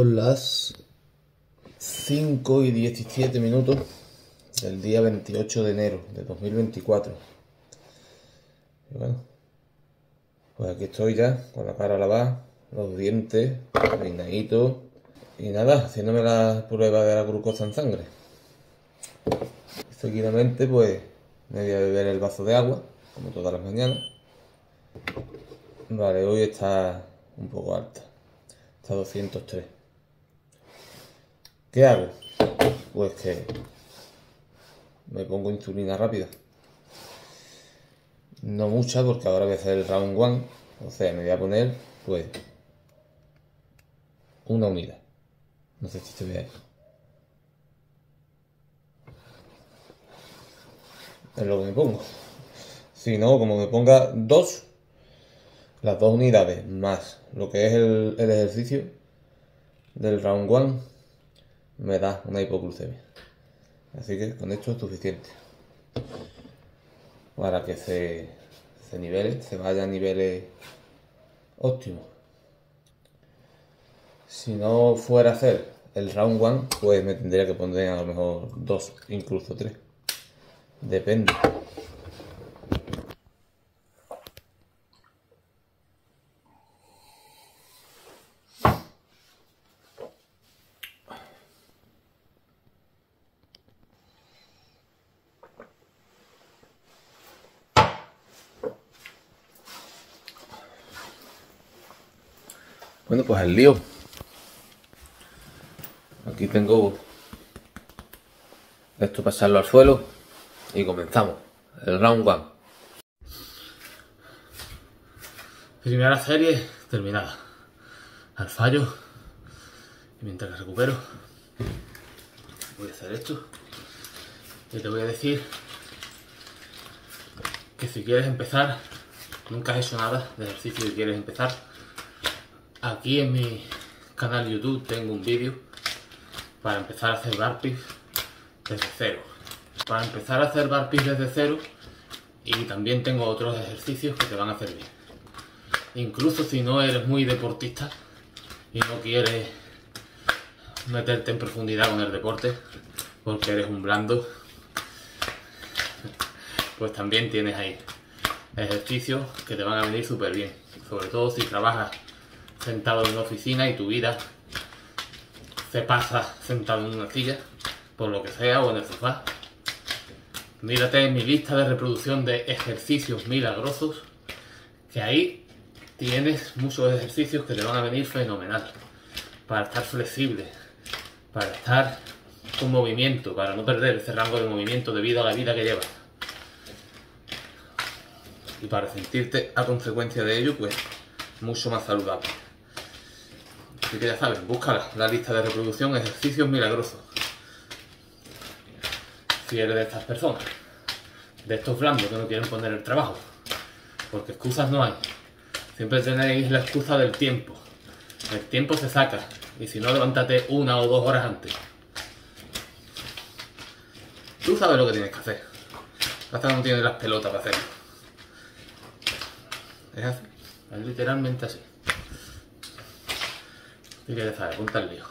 Son las 5 y 17 minutos del día 28 de enero de 2024. Y bueno, pues aquí estoy ya con la cara lavada, los dientes, peinaditos y nada, haciéndome la prueba de la glucosa en sangre. Seguidamente, pues me voy a beber el vaso de agua, como todas las mañanas. Vale, hoy está un poco alta. Está 203. ¿Qué hago? Pues que me pongo insulina rápida. No mucha porque ahora voy a hacer el round one. O sea, me voy a poner, pues, una unidad. No sé si se ve ahí. Es lo que me pongo. Si no, como me ponga dos, las dos unidades más lo que es el, el ejercicio del round one, me da una hipoglucemia. Así que con esto es suficiente. Para que se, se nivele, se vaya a niveles óptimos. Si no fuera a hacer el round one, pues me tendría que poner a lo mejor dos, incluso tres. Depende. Bueno, pues el lío. Aquí tengo esto pasarlo al suelo y comenzamos. El round one. Primera serie terminada. Al fallo. Y mientras recupero, voy a hacer esto. Y te voy a decir que si quieres empezar, nunca has hecho nada de ejercicio y quieres empezar, aquí en mi canal YouTube tengo un vídeo para empezar a hacer burpees desde cero. Para empezar a hacer burpees desde cero y también tengo otros ejercicios que te van a servir. Incluso si no eres muy deportista y no quieres meterte en profundidad con el deporte porque eres un blando, pues también tienes ahí ejercicios que te van a venir súper bien. Sobre todo si trabajas sentado en una oficina y tu vida se pasa sentado en una silla, por lo que sea, o en el sofá. Mírate mi lista de reproducción de ejercicios milagrosos, que ahí tienes muchos ejercicios que te van a venir fenomenal. Para estar flexible, para estar con movimiento, para no perder ese rango de movimiento debido a la vida que llevas. Y para sentirte a consecuencia de ello, pues mucho más saludable. Así que ya sabes, busca la lista de reproducción ejercicios milagrosos. Si eres de estas personas, de estos blandos que no quieren poner el trabajo, porque excusas no hay. Siempre tenéis la excusa del tiempo. El tiempo se saca, y si no, levántate una o dos horas antes. Tú sabes lo que tienes que hacer. Hasta no tienes las pelotas para hacerlo. Es así, es literalmente así. Y que ya sabes, punta el lío.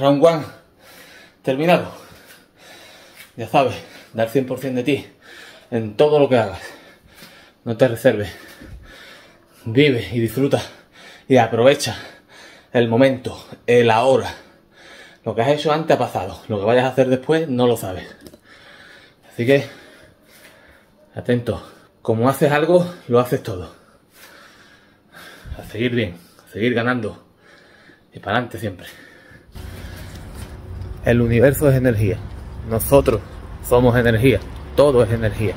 Round one terminado. Ya sabes, dar 100% de ti en todo lo que hagas. No te reserves. Vive y disfruta y aprovecha el momento, el ahora. Lo que has hecho antes ha pasado. Lo que vayas a hacer después no lo sabes. Así que, atento. Como haces algo, lo haces todo. A seguir bien, a seguir ganando. Y para adelante siempre. El universo es energía. Nosotros somos energía. Todo es energía.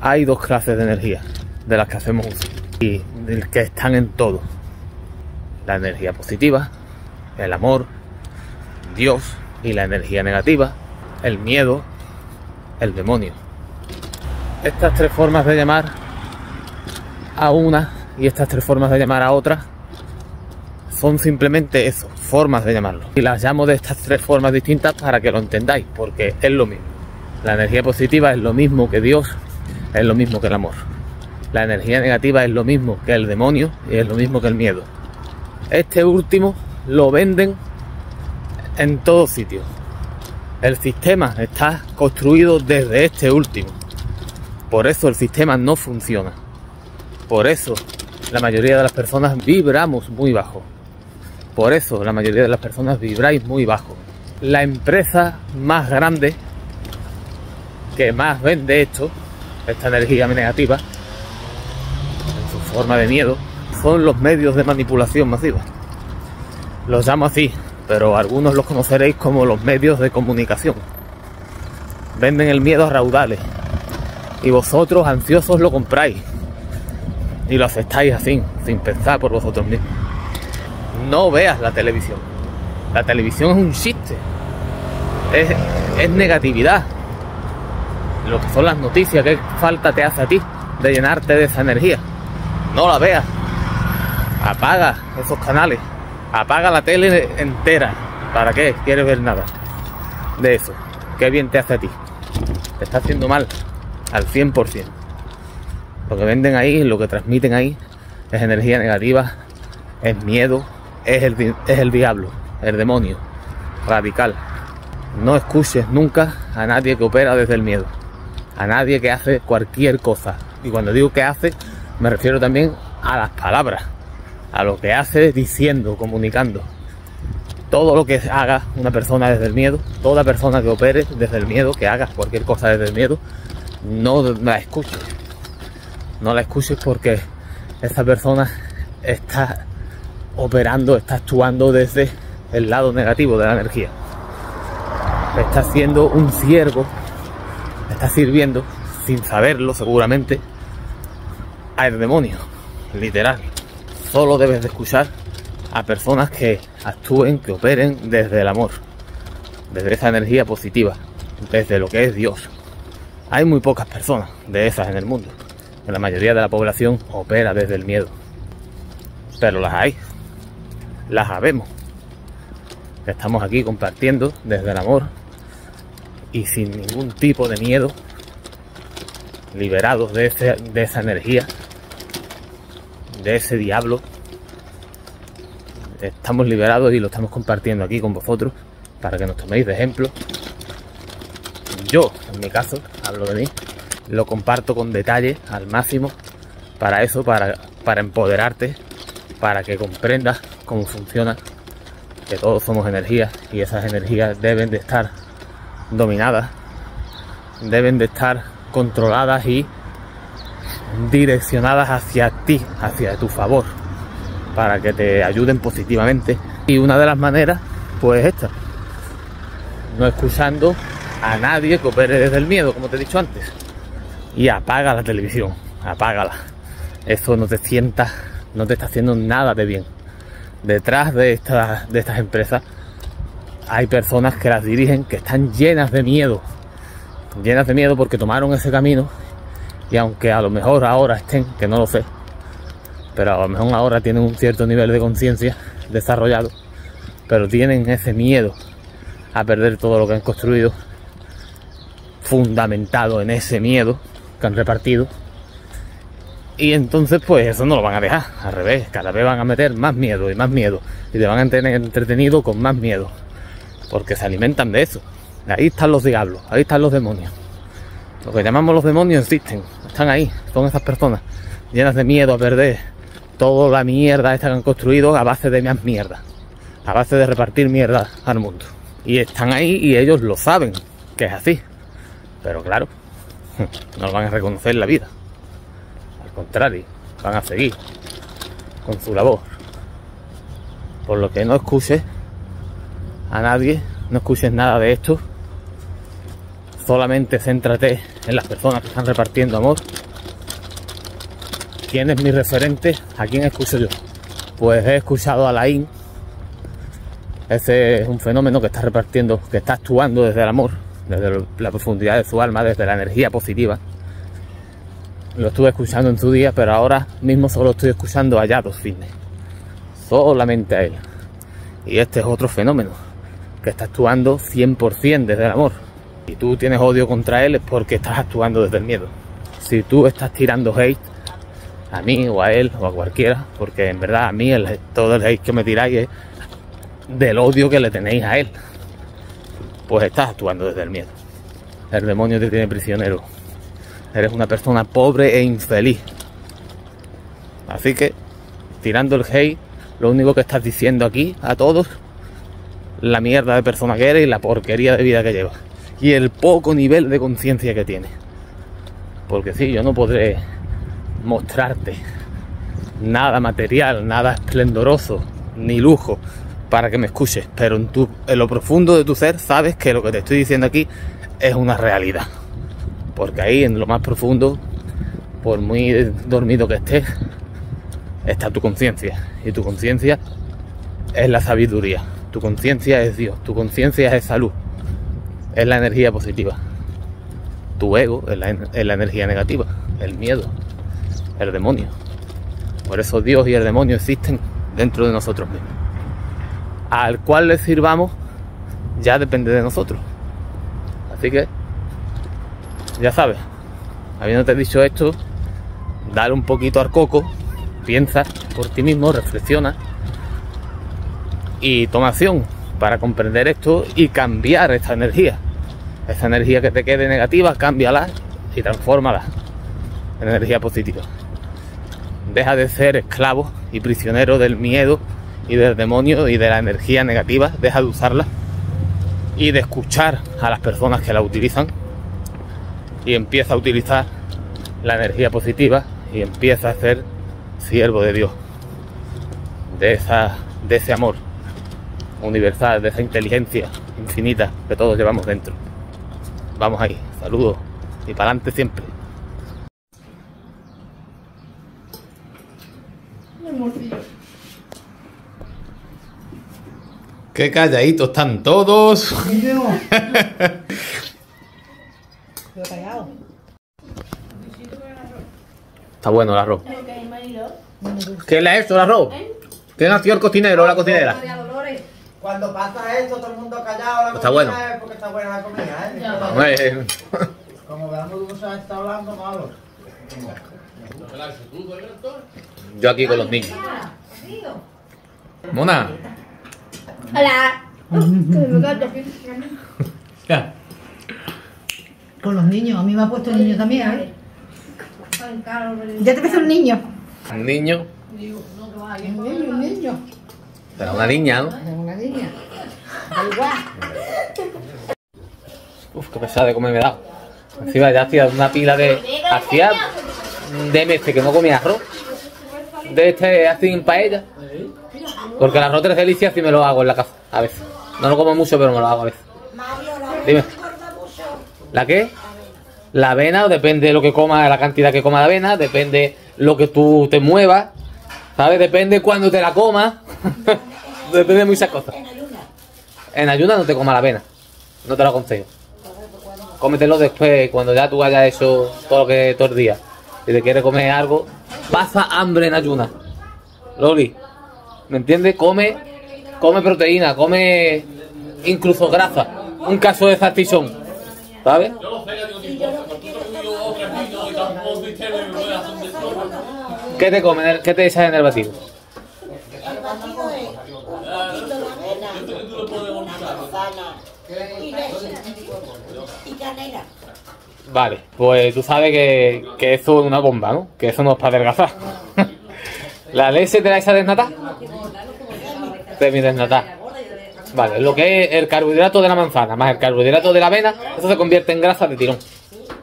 Hay dos clases de energía de las que hacemos uso. Y que están en todo. La energía positiva, el amor, Dios y la energía negativa, el miedo, el demonio. Estas tres formas de llamar a una y estas tres formas de llamar a otra son simplemente eso, formas de llamarlo. Y las llamo de estas tres formas distintas para que lo entendáis, porque es lo mismo. La energía positiva es lo mismo que Dios, es lo mismo que el amor. La energía negativa es lo mismo que el demonio y es lo mismo que el miedo. Este último lo venden en todos sitios. El sistema está construido desde este último. Por eso el sistema no funciona. Por eso la mayoría de las personas vibramos muy bajo. Por eso la mayoría de las personas vibráis muy bajo. La empresa más grande que más vende esto, esta energía negativa, en su forma de miedo, son los medios de manipulación masiva. Los llamo así, pero algunos los conoceréis como los medios de comunicación. Venden el miedo a raudales y vosotros ansiosos lo compráis y lo aceptáis así, sin pensar por vosotros mismos. No veas la televisión. La televisión es un chiste. Es, negatividad. Lo que son las noticias, qué falta te hace a ti de llenarte de esa energía. No la veas. Apaga esos canales. Apaga la tele entera. ¿Para qué? ¿Quieres ver nada? De eso. Qué bien te hace a ti. Te está haciendo mal. Al 100%. Lo que venden ahí, lo que transmiten ahí, es energía negativa, es miedo, es el, es el diablo, el demonio, radical. No escuches nunca a nadie que opera desde el miedo. A nadie que hace cualquier cosa. Y cuando digo que hace, me refiero también a las palabras a lo que hace diciendo, comunicando. Todo lo que haga una persona desde el miedo, toda persona que opere desde el miedo, que haga cualquier cosa desde el miedo, no la escuches. No la escuches porque esa persona está operando, está actuando desde el lado negativo de la energía. Está siendo un ciervo, está sirviendo, sin saberlo seguramente, al demonio, literal solo debes de escuchar a personas que actúen, que operen desde el amor, desde esa energía positiva, desde lo que es Dios. Hay muy pocas personas de esas en el mundo. La mayoría de la población opera desde el miedo. Pero las hay. Las sabemos. Estamos aquí compartiendo desde el amor y sin ningún tipo de miedo, liberados de, de esa energía de ese diablo. Estamos liberados y lo estamos compartiendo aquí con vosotros para que nos toméis de ejemplo. Yo, en mi caso, hablo de mí, lo comparto con detalle al máximo para eso, para, para empoderarte, para que comprendas cómo funciona, que todos somos energías y esas energías deben de estar dominadas, deben de estar controladas y direccionadas hacia ti, hacia tu favor, para que te ayuden positivamente. Y una de las maneras, pues esta, no escuchando a nadie que opere desde el miedo, como te he dicho antes. Y apaga la televisión, apágala. Eso no te sienta, no te está haciendo nada de bien. Detrás de estas, de estas empresas hay personas que las dirigen que están llenas de miedo. Llenas de miedo porque tomaron ese camino y aunque a lo mejor ahora estén, que no lo sé, pero a lo mejor ahora tienen un cierto nivel de conciencia desarrollado, pero tienen ese miedo a perder todo lo que han construido, fundamentado en ese miedo que han repartido. Y entonces pues eso no lo van a dejar, al revés, cada vez van a meter más miedo y más miedo, y te van a tener entretenido con más miedo. Porque se alimentan de eso. Ahí están los diablos, ahí están los demonios. Lo que llamamos los demonios existen, están ahí, son esas personas llenas de miedo a perder toda la mierda esta que han construido a base de más mierda, a base de repartir mierda al mundo. Y están ahí y ellos lo saben, que es así. Pero claro, no lo van a reconocer en la vida. Contrario, van a seguir con su labor. Por lo que no escuches a nadie, no escuches nada de esto. Solamente céntrate en las personas que están repartiendo amor. ¿Quién es mi referente? ¿A quién escucho yo? Pues he escuchado a Laín. Ese es un fenómeno que está repartiendo, que está actuando desde el amor, desde la profundidad de su alma, desde la energía positiva. Lo estuve escuchando en su día, pero ahora mismo solo estoy escuchando a Yados Fitness. Solamente a él. Y este es otro fenómeno, que está actuando 100% desde el amor. Y tú tienes odio contra él es porque estás actuando desde el miedo. Si tú estás tirando hate a mí o a él o a cualquiera, porque en verdad a mí el, todo el hate que me tiráis es del odio que le tenéis a él, pues estás actuando desde el miedo. El demonio te tiene prisionero. Eres una persona pobre e infeliz. Así que, tirando el hate, lo único que estás diciendo aquí a todos, la mierda de persona que eres y la porquería de vida que llevas. Y el poco nivel de conciencia que tienes. Porque sí, yo no podré mostrarte nada material, nada esplendoroso, ni lujo para que me escuches, pero en, tu, en lo profundo de tu ser sabes que lo que te estoy diciendo aquí es una realidad. Porque ahí en lo más profundo, por muy dormido que estés, está tu conciencia. Y tu conciencia es la sabiduría. Tu conciencia es Dios. Tu conciencia es salud. Es la energía positiva. Tu ego es la, energía negativa. El miedo. El demonio. Por eso Dios y el demonio existen dentro de nosotros mismos. Al cual le sirvamos ya depende de nosotros. Así que, ya sabes, habiéndote dicho esto, dale un poquito al coco, piensa por ti mismo, reflexiona y toma acción para comprender esto y cambiar esta energía. Esa energía que te quede negativa, cámbiala y transfórmala en energía positiva. Deja de ser esclavo y prisionero del miedo y del demonio y de la energía negativa, deja de usarla y de escuchar a las personas que la utilizan y empieza a utilizar la energía positiva y empieza a ser siervo de Dios, de, esa, de ese amor universal, de esa inteligencia infinita que todos llevamos dentro. Vamos ahí, saludos y para adelante siempre. Qué calladitos están todos. Está bueno el arroz. ¿Qué le ha hecho el arroz? ¿Qué nació el cocinero o la cocinera? Cuando pasa esto, todo el mundo callado, la Está bueno. es porque está buena la comida, ¿eh? Como veamos cómo se está hablando, malo. Yo aquí con los niños. Mona. Hola. Ya. Con los niños, a mí me ha puesto niño también, ¿eh? Ya te ves un niño. Un niño. Un niño, un niño. Pero una niña, ¿no? Es una niña. Uf, qué pesada de comer me he dado. Encima ya hacía una pila de. Hacía de meses que no comía arroz. De este así en paella. Porque el arroz tres delicias sí me lo hago en la casa, a veces. No lo como mucho, pero me lo hago a veces. Dime. ¿La qué? La avena, depende de lo que coma, la cantidad que coma de avena, depende lo que tú te muevas, ¿sabes? Depende cuándo te la comas. depende de muchas cosas. En ayunas no te comas la avena. No te lo aconsejo. Cómetelo después, cuando ya tú hayas hecho todo lo que todo el día. Si te quieres comer algo, pasa hambre en ayunas. Loli, ¿me entiendes? Come, come proteína, come incluso grasa. Un caso de salchichón, ¿sabes? ¿Qué te comen? ¿Qué te echas en el batido? El batido es un poquito de avena, una manzana y leche y canela. Vale, pues tú sabes que, que eso es una bomba, ¿no? Que eso no es para adelgazar. ¿La leche te la echas desnatar? Semi desnatar. Vale, lo que es el carbohidrato de la manzana más el carbohidrato de la avena, eso se convierte en grasa de tirón.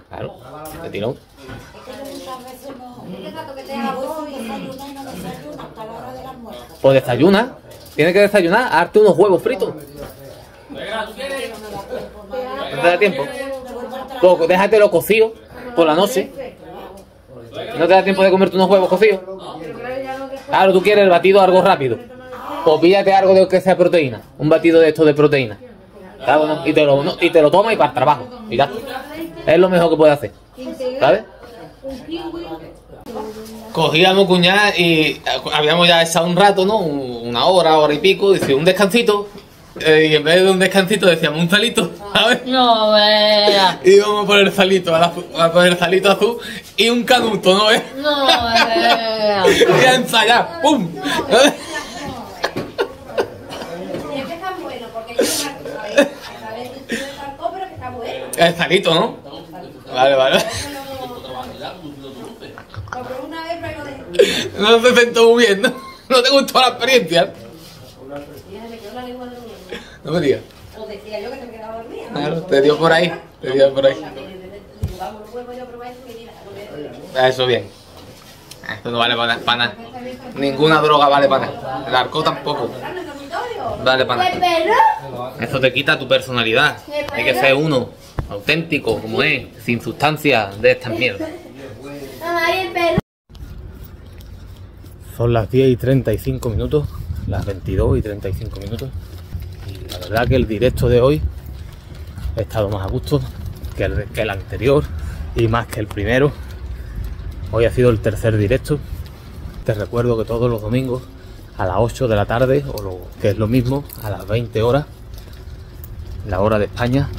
Claro, de tirón. Pues desayuna, tiene que desayunar, harte unos huevos fritos. ¿No te da tiempo? Poco, déjatelo cocido por la noche. ¿No te da tiempo de comerte unos huevos cocidos? Claro, tú quieres el batido algo rápido. Pues píllate algo de que sea proteína. Un batido de esto de proteína. Y te lo, y te lo tomas y para el trabajo. Y. Es lo mejor que puedes hacer. ¿Sabes? Cogíamos cuñada y habíamos ya estado un rato, ¿no? Una hora, hora y pico, dice un descansito. eh, y en vez de un descansito decíamos un salito, ¿sabes? No, vea. Y íbamos a poner salito, a, la- a poner salito azul y un canuto, ¿no ves? No, vea. Y a ensayar, ¡pum! No saltó, pero que está bueno. El salito, ¿no? Vale, vale. Lo probé una vez, pero de... No se sentó muy bien, ¿no? ¿No te gustó la experiencia? No me digas. O decía yo que me quedaba dormida, ¿no? Claro, te dio por ahí. Te dio por ahí. Eso Ah, Eso bien. Esto no vale para, para nada. Ninguna droga vale para nada. El arco tampoco. Vale para ¿El nada. Eso te quita tu personalidad. Hay que ser uno, auténtico, como es, sin sustancia de estas mierdas. Mamá, ¿y el perro? Son las 10 y 35 minutos, las 22 y 35 minutos. Y la verdad que el directo de hoy he estado más a gusto que el, anterior y más que el primero. Hoy ha sido el tercer directo. Te recuerdo que todos los domingos a las 8 de la tarde, o lo que es lo mismo, a las 20 horas, la hora de España,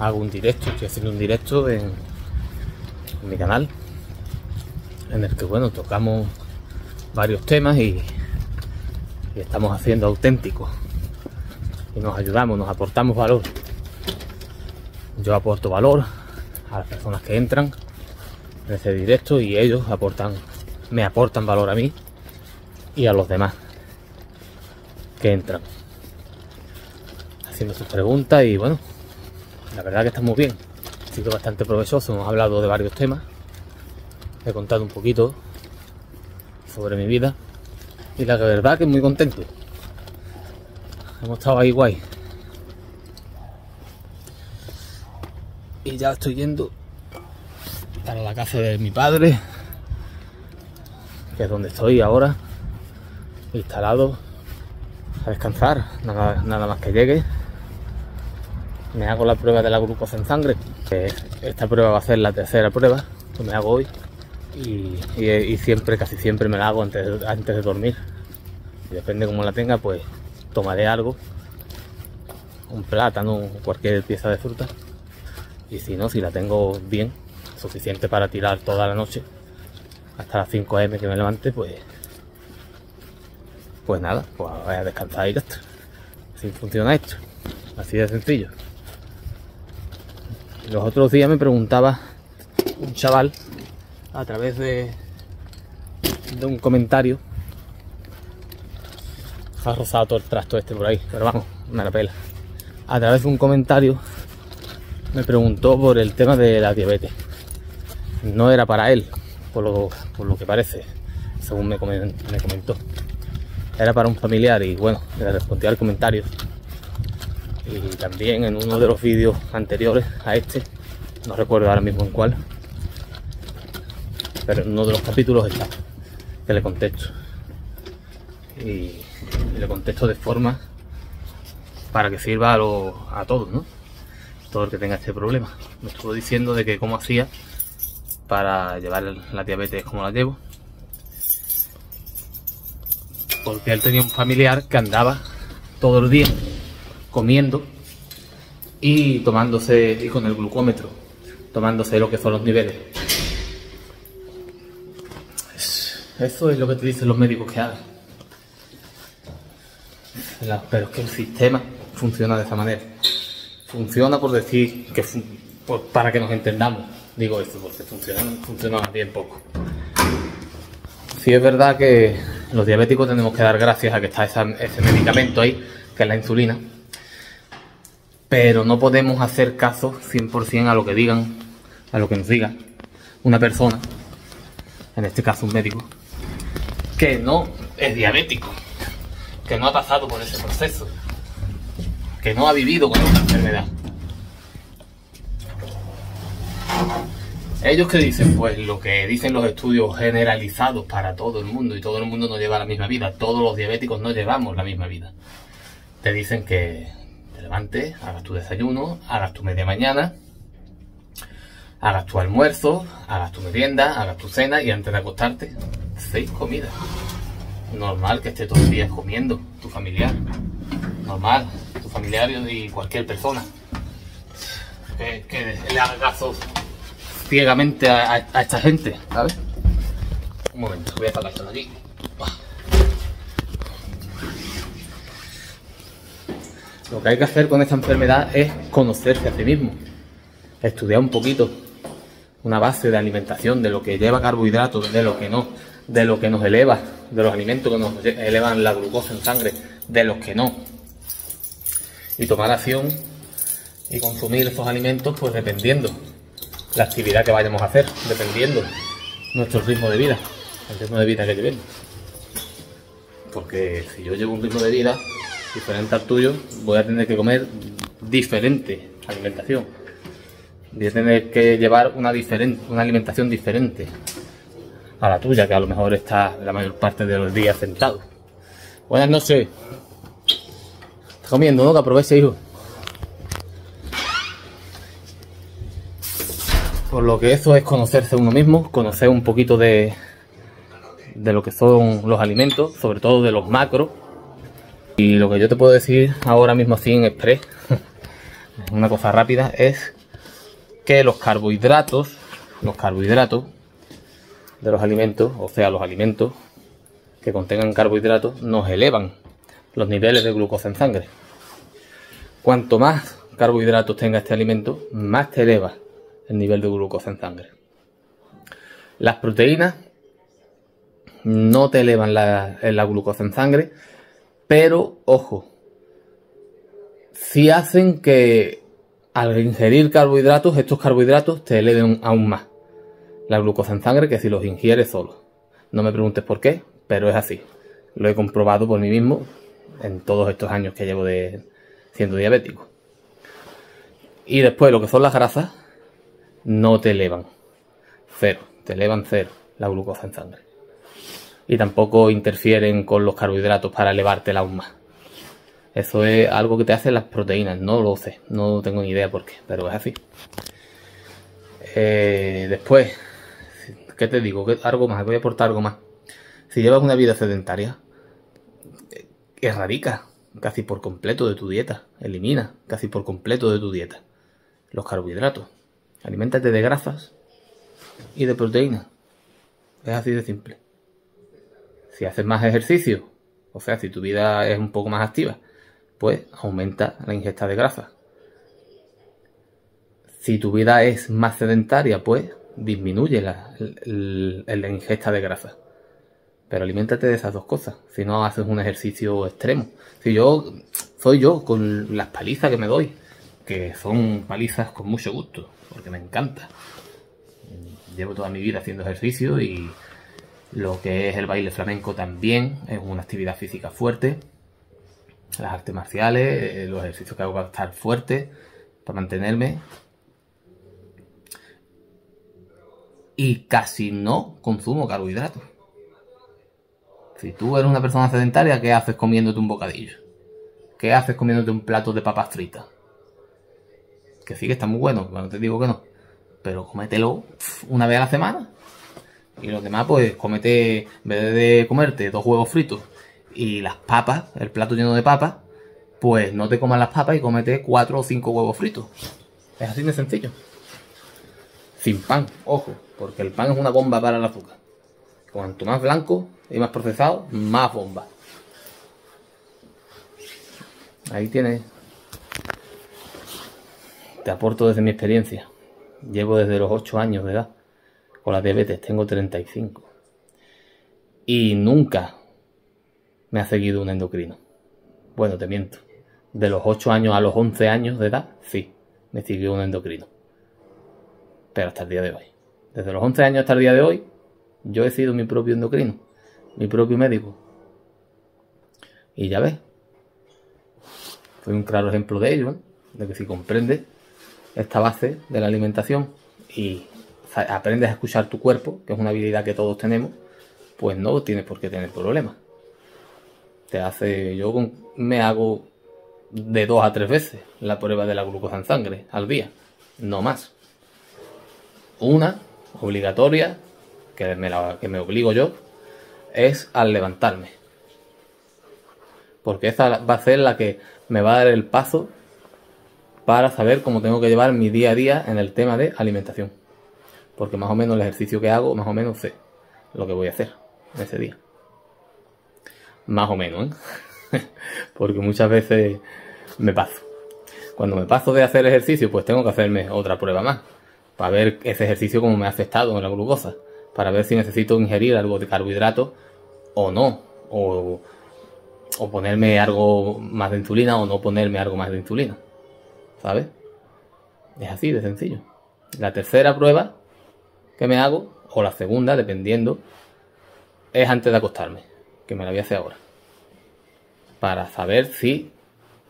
hago un directo, estoy haciendo un directo en mi canal en el que bueno tocamos varios temas y, estamos haciendo auténticos y nos ayudamos, nos aportamos valor. Yo aporto valor a las personas que entran en ese directo y ellos aportan, me aportan valor a mí y a los demás que entran haciendo sus preguntas y bueno, la verdad que está muy bien. Ha sido bastante provechoso, hemos hablado de varios temas he contado un poquito sobre mi vida y la verdad que muy contento. Hemos estado ahí guay. Y ya estoy yendo para la casa de mi padre, que es donde estoy ahora, instalado a descansar, nada, nada más que llegue. Me hago la prueba de la glucosa en sangre, que esta prueba va a ser la tercera prueba que me hago hoy y, siempre, casi siempre me la hago antes, de- antes de dormir. Y depende cómo la tenga, pues tomaré algo, un plátano cualquier pieza de fruta. Y si no, si la tengo bien, suficiente para tirar toda la noche, hasta las 5 am que me levante, pues pues nada, pues voy a descansar y ya está. Así funciona esto, así de sencillo. Los otros días me preguntaba un chaval a través de, un comentario. Ha rozado todo el trasto este por ahí, pero vamos, la pela. A través de un comentario me preguntó por el tema de la diabetes. No era para él, por lo, por lo que parece, según me, me comentó. Era para un familiar y bueno, le respondí al comentario. Y también en uno de los vídeos anteriores a este, no recuerdo ahora mismo en cuál, pero en uno de los capítulos está, que le contesto. Y, le contesto de forma para que sirva a, lo- a todos, ¿no? Todo el que tenga este problema. Me estuvo diciendo de que cómo hacía para llevar la diabetes como la llevo. Porque él tenía un familiar que andaba todo el día comiendo y tomándose, y con el glucómetro, tomándose lo que son los niveles. Eso es lo que te dicen los médicos que hagan. La- Pero es que el sistema funciona de esa manera. Funciona por decir que, para que nos entendamos, digo esto, porque funcionan, funcionan bien poco. Sí es verdad que los diabéticos tenemos que dar gracias a que está ese medicamento ahí, que es la insulina, pero no podemos hacer caso 100% a lo que digan, a lo que nos diga una persona, en este caso un médico, que no es diabético, que no ha pasado por ese proceso, que no ha vivido con esta enfermedad. ¿Ellos qué dicen? Pues lo que dicen los estudios generalizados para todo el mundo y todo el mundo no lleva la misma vida. Todos los diabéticos no llevamos la misma vida. Te dicen que te levantes, hagas tu desayuno, hagas tu media mañana, hagas tu almuerzo, hagas tu merienda, hagas tu cena y antes de acostarte, seis comidas. Normal que esté todos los días comiendo tu familiar. Normal, tu familiar y cualquier persona. Que, le haga caso ciegamente a, a- esta gente, ¿sabes? Un momento, voy a sacar esto de aquí. Lo que hay que hacer con esta enfermedad es conocerse a sí mismo, estudiar un poquito, una base de alimentación, de lo que lleva carbohidratos, de lo que no, de lo que nos eleva, de los alimentos que nos elevan la glucosa en sangre, de los que no. Y tomar acción y consumir estos alimentos, pues dependiendo la actividad que vayamos a hacer, dependiendo nuestro ritmo de vida, el ritmo de vida que llevemos. Porque si yo llevo un ritmo de vida diferente al tuyo, voy a tener que comer diferente alimentación. Voy a tener que llevar una, diferente, una alimentación diferente a la tuya, que a lo mejor está la mayor parte de los días sentado. Buenas noches. Está comiendo, ¿no? Que aproveche, hijo. Por lo que eso es conocerse uno mismo, conocer un poquito de, de lo que son los alimentos, sobre todo de los macros. Y lo que yo te puedo decir ahora mismo así en express, una cosa rápida, es que los carbohidratos, los carbohidratos de los alimentos, o sea, los alimentos que contengan carbohidratos, nos elevan los niveles de glucosa en sangre. Cuanto más carbohidratos tenga este alimento, más te eleva el nivel de glucosa en sangre. Las proteínas no te elevan la, la glucosa en sangre, pero ojo, si hacen que al ingerir carbohidratos, estos carbohidratos te eleven aún más la glucosa en sangre que si los ingieres solo. No me preguntes por qué, pero es así. Lo he comprobado por mí mismo en todos estos años que llevo de siendo diabético. Y después lo que son las grasas no te elevan. Cero, te elevan cero la glucosa en sangre. Y tampoco interfieren con los carbohidratos para elevártela aún más. Eso es algo que te hacen las proteínas, no lo sé, no tengo ni idea por qué, pero es así. Eh, después, ¿qué te digo? ¿Qué- algo más, voy a aportar algo más. Si llevas una vida sedentaria, eh, erradica casi por completo de tu dieta, elimina casi por completo de tu dieta los carbohidratos. Aliméntate de grasas y de proteínas. Es así de simple. Si haces más ejercicio, o sea, si tu vida es un poco más activa, pues aumenta la ingesta de grasas. Si tu vida es más sedentaria, pues disminuye la, la ingesta de grasa. Pero aliméntate de esas dos cosas. Si no haces un ejercicio extremo. Si yo soy yo con las palizas que me doy, que son palizas con mucho gusto, porque me encanta. Llevo toda mi vida haciendo ejercicio y lo que es el baile flamenco también es una actividad física fuerte. Las artes marciales, eh, los ejercicios que hago para estar fuerte, para mantenerme. Y casi no consumo carbohidratos. Si tú eres una persona sedentaria, ¿qué haces comiéndote un bocadillo? ¿Qué haces comiéndote un plato de papas fritas? Que sí que está muy bueno, no te digo que no. Pero cómetelo una vez a la semana. Y los demás, pues, cómete, en vez de comerte dos huevos fritos y las papas, el plato lleno de papas, pues no te comas las papas y cómete cuatro o cinco huevos fritos. Es así de sencillo. Sin pan, ojo, porque el pan es una bomba para el azúcar. Cuanto más blanco y más procesado, más bomba. Ahí tienes. Te aporto desde mi experiencia. llevo desde los 8 años de edad. Con la diabetes tengo 35. Y nunca me ha seguido un endocrino. Bueno, te miento. De los 8 años a los 11 años de edad, sí, me siguió un endocrino. Pero hasta el día de hoy. Desde los 11 años hasta el día de hoy, yo he sido mi propio endocrino, mi propio médico. Y ya ves, soy un claro ejemplo de ello, ¿eh? de que si comprendes esta base de la alimentación y aprendes a escuchar tu cuerpo, que es una habilidad que todos tenemos, pues no tienes por qué tener problemas. Te hace, yo me hago de dos a tres veces la prueba de la glucosa en sangre al día, no más. Una obligatoria, que me, obligo yo, es al levantarme. Porque esa va a ser la que me va a dar el paso para saber cómo tengo que llevar mi día a día en el tema de alimentación. Porque más o menos el ejercicio que hago, más o menos sé lo que voy a hacer ese día. Más o menos, ¿eh? Porque muchas veces me paso. Cuando me paso de hacer ejercicio, pues tengo que hacerme otra prueba más. Para ver ese ejercicio cómo me ha afectado en la glucosa. Para ver si necesito ingerir algo de carbohidrato o no. O, o ponerme algo más de insulina o no ponerme algo más de insulina. ¿Sabes? Es así de sencillo. La tercera prueba que me hago, o la segunda, dependiendo, es antes de acostarme, que me la voy a hacer ahora. Para saber si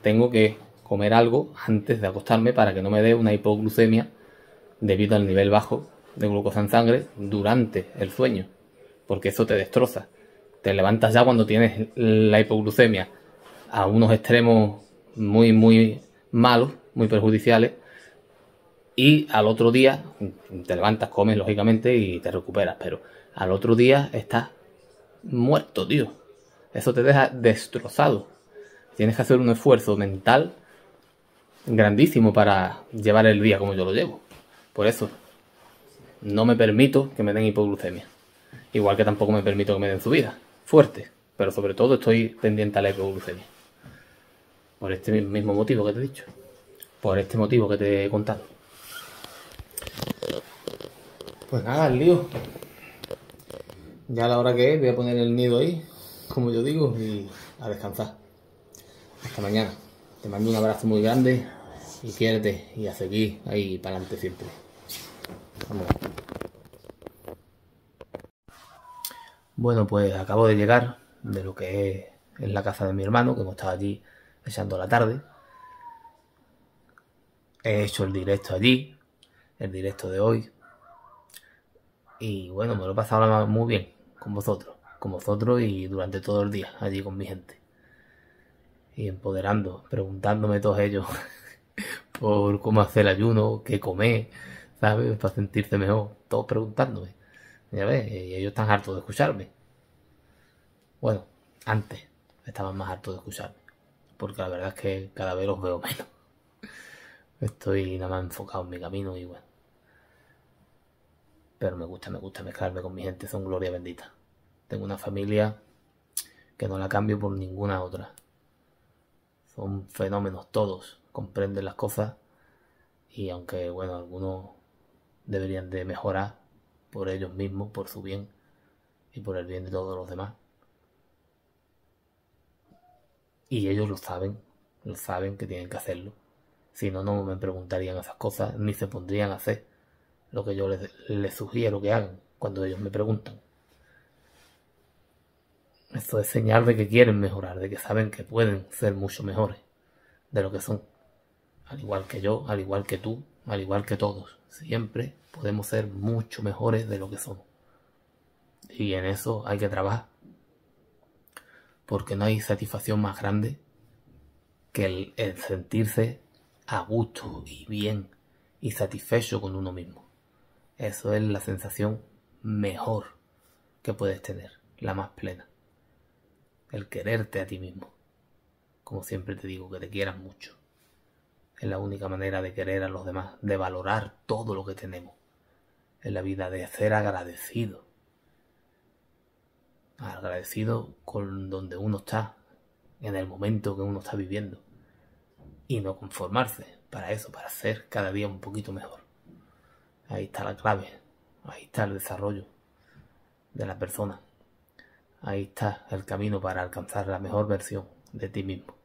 tengo que comer algo antes de acostarme para que no me dé una hipoglucemia debido al nivel bajo de glucosa en sangre durante el sueño, porque eso te destroza. Te levantas ya cuando tienes la hipoglucemia a unos extremos muy, muy malos, muy perjudiciales, y al otro día te levantas, comes lógicamente y te recuperas, pero al otro día estás muerto, tío. Eso te deja destrozado. Tienes que hacer un esfuerzo mental grandísimo para llevar el día como yo lo llevo. Por eso, no me permito que me den hipoglucemia. Igual que tampoco me permito que me den subida. Fuerte. Pero sobre todo estoy pendiente a la hipoglucemia. Por este mismo motivo que te he dicho. Por este motivo que te he contado. Pues nada, el lío. Ya a la hora que es, voy a poner el nido ahí, como yo digo, y a descansar. Hasta mañana. Te mando un abrazo muy grande y quiérete y a seguir ahí para adelante siempre. Bueno, pues acabo de llegar de lo que es la casa de mi hermano, que hemos estado allí echando la tarde. He hecho el directo allí, el directo de hoy. Y bueno, me lo he pasado muy bien con vosotros, con vosotros y durante todo el día allí con mi gente. Y empoderando, preguntándome todos ellos por cómo hacer el ayuno, qué comer, Para sentirse mejor. Todos preguntándome. Ya ves, y ellos están hartos de escucharme. Bueno, antes estaban más hartos de escucharme. Porque la verdad es que cada vez los veo menos. Estoy nada más enfocado en mi camino y bueno. Pero me gusta, me gusta mezclarme con mi gente, son gloria bendita. Tengo una familia que no la cambio por ninguna otra. Son fenómenos todos, comprenden las cosas y aunque bueno, algunos deberían de mejorar por ellos mismos, por su bien y por el bien de todos los demás. Y ellos lo saben, lo saben que tienen que hacerlo. Si no, no me preguntarían esas cosas, ni se pondrían a hacer lo que yo les, les sugiero que hagan cuando ellos me preguntan. Esto es señal de que quieren mejorar, de que saben que pueden ser mucho mejores de lo que son. Al igual que yo, al igual que tú, al igual que todos. Siempre podemos ser mucho mejores de lo que somos. Y en eso hay que trabajar. Porque no hay satisfacción más grande que el, el sentirse a gusto y bien y satisfecho con uno mismo. Eso es la sensación mejor que puedes tener, la más plena. El quererte a ti mismo. Como siempre te digo, que te quieras mucho. Es la única manera de querer a los demás, de valorar todo lo que tenemos en la vida, de ser agradecido. Agradecido con donde uno está, en el momento que uno está viviendo. Y no conformarse para eso, para ser cada día un poquito mejor. Ahí está la clave, ahí está el desarrollo de la persona. Ahí está el camino para alcanzar la mejor versión de ti mismo.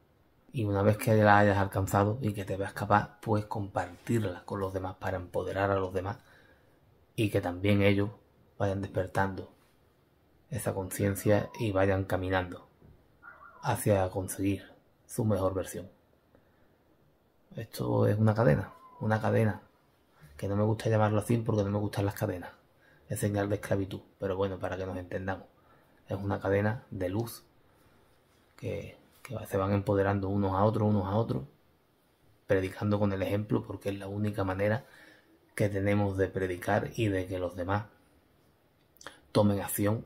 Y una vez que la hayas alcanzado y que te veas capaz, puedes compartirla con los demás para empoderar a los demás y que también ellos vayan despertando esa conciencia y vayan caminando hacia conseguir su mejor versión. Esto es una cadena, una cadena, que no me gusta llamarlo así porque no me gustan las cadenas, es señal de esclavitud, pero bueno, para que nos entendamos, es una cadena de luz que, que se van empoderando unos a otros, unos a otros, predicando con el ejemplo porque es la única manera que tenemos de predicar y de que los demás tomen acción,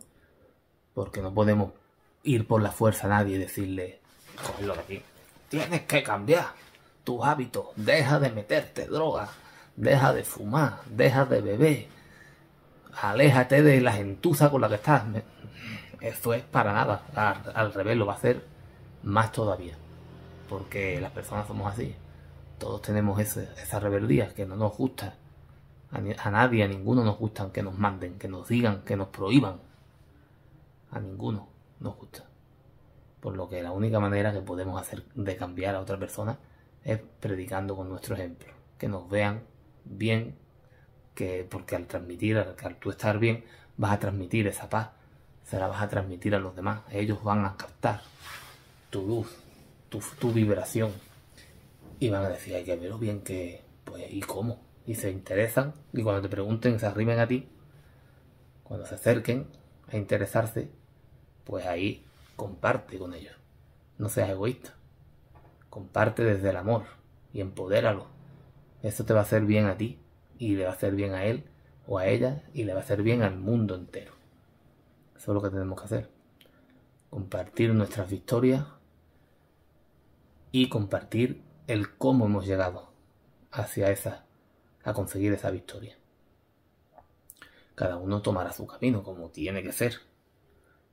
porque no podemos ir por la fuerza a nadie y decirle, cógelo de aquí, tienes que cambiar tus hábitos, deja de meterte droga, deja de fumar, deja de beber, aléjate de la gentuza con la que estás. Eso es para nada, al, al revés lo va a hacer más todavía, porque las personas somos así, todos tenemos ese, esa rebeldía que no nos gusta a, nadie, a ninguno nos gustan que nos manden, que nos digan, que nos prohíban. A ninguno nos gusta. Por lo que la única manera que podemos hacer de cambiar a otra persona es predicando con nuestro ejemplo. Que nos vean bien, que porque al transmitir, al, al tú estar bien, vas a transmitir esa paz, se la vas a transmitir a los demás. Ellos van a captar tu luz, tu, vibración, y van a decir, hay que verlo bien que, pues, ¿y cómo? Y se interesan, y cuando te pregunten, se arrimen a ti, cuando se acerquen a interesarse, pues ahí comparte con ellos. No seas egoísta. Comparte desde el amor y empodéralo. Eso te va a hacer bien a ti, y le va a hacer bien a él o a ella, y le va a hacer bien al mundo entero. Eso es lo que tenemos que hacer. Compartir nuestras victorias y compartir el cómo hemos llegado hacia esa, a conseguir esa victoria. Cada uno tomará su camino como tiene que ser.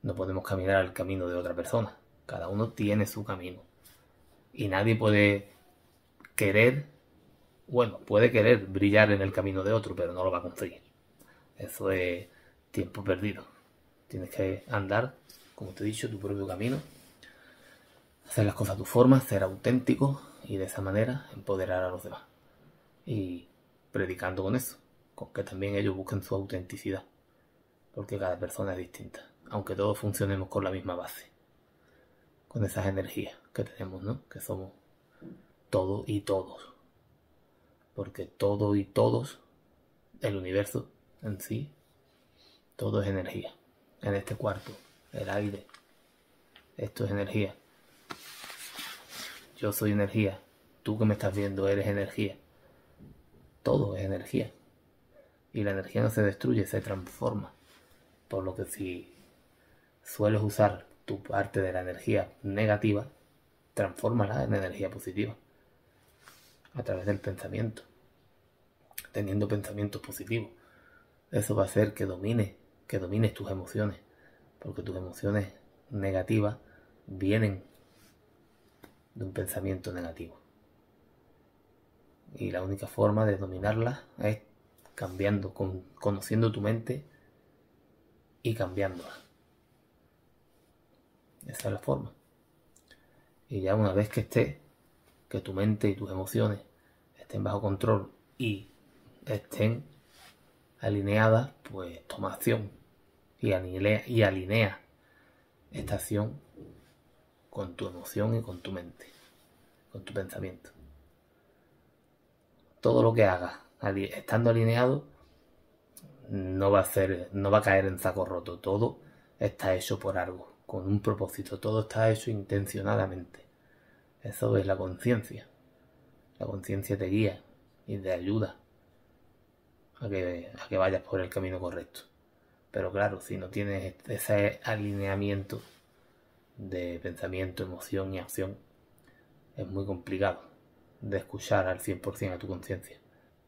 No podemos caminar al camino de otra persona. Cada uno tiene su camino. Y nadie puede querer, bueno, puede querer brillar en el camino de otro, pero no lo va a conseguir. Eso es tiempo perdido. Tienes que andar, como te he dicho, tu propio camino hacer las cosas a tu forma, ser auténtico y de esa manera empoderar a los demás. Y predicando con eso, con que también ellos busquen su autenticidad, porque cada persona es distinta, aunque todos funcionemos con la misma base, con esas energías que tenemos, ¿no? Que somos todo y todos, porque todo y todos, el universo en sí, todo es energía. En este cuarto, el aire, esto es energía. Yo soy energía. Tú que me estás viendo eres energía. Todo es energía. Y la energía no se destruye, se transforma. Por lo que si sueles usar tu parte de la energía negativa, transfórmala en energía positiva. A través del pensamiento. Teniendo pensamientos positivos. Eso va a hacer que domine, que domines tus emociones. Porque tus emociones negativas vienen de un pensamiento negativo. Y la única forma de dominarla es cambiando, con, conociendo tu mente y cambiándola. Esa es la forma. Y ya una vez que esté, que tu mente y tus emociones estén bajo control y estén alineadas, pues toma acción y alinea, y alinea esta acción con tu emoción y con tu mente, con tu pensamiento. Todo lo que hagas estando alineado no va a no va a caer en saco roto. Todo está hecho por algo, con un propósito. Todo está hecho intencionadamente. Eso es la conciencia. La conciencia te guía y te ayuda a que, a que vayas por el camino correcto. Pero claro, si no tienes ese alineamiento de pensamiento, emoción y acción, es muy complicado de escuchar al 100% a tu conciencia.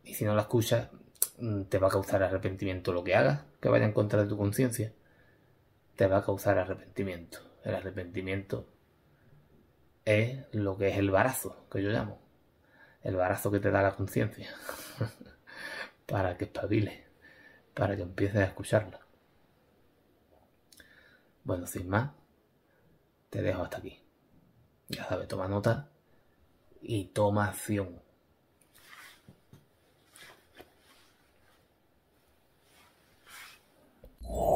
Y si no la escuchas, mm, te va a causar arrepentimiento lo que hagas que vaya en contra de tu conciencia. Te va a causar arrepentimiento. El arrepentimiento es lo que es el barazo, que yo llamo. El barazo que te da la conciencia. para que espabile, para que empieces a escucharlo. Bueno, sin más, te dejo hasta aquí. Ya sabes, toma nota y toma acción. Oh.